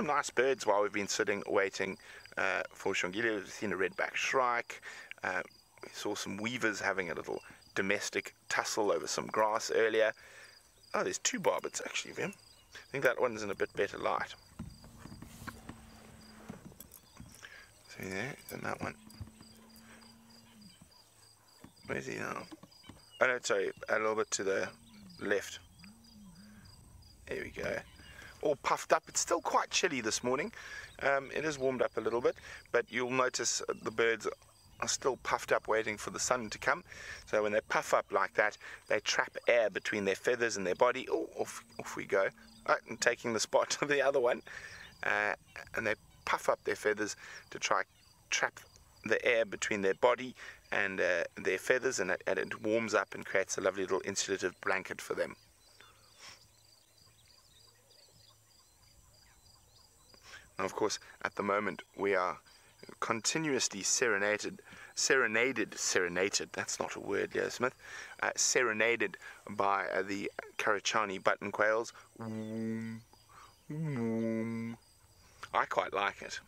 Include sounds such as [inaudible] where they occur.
some nice birds while we've been sitting waiting uh, for Shongile. We've seen a redback shrike. Uh, we saw some weavers having a little domestic tussle over some grass earlier. Oh, there's two barbets actually, Vim. I think that one's in a bit better light. See there, and that one. Where's he now? Oh no, sorry, a little bit to the left. There we go. All puffed up. It's still quite chilly this morning. Um, it has warmed up a little bit, but you'll notice the birds are still puffed up waiting for the sun to come. So when they puff up like that, they trap air between their feathers and their body. Oh, off, off we go. Oh, and taking the spot [laughs] of the other one. Uh, and they puff up their feathers to try trap the air between their body and uh, their feathers and it, and it warms up and creates a lovely little insulative blanket for them. And of course, at the moment, we are continuously serenaded, serenaded, serenaded, that's not a word, Leo Smith, uh, serenaded by uh, the Kurrichane button quails. I quite like it.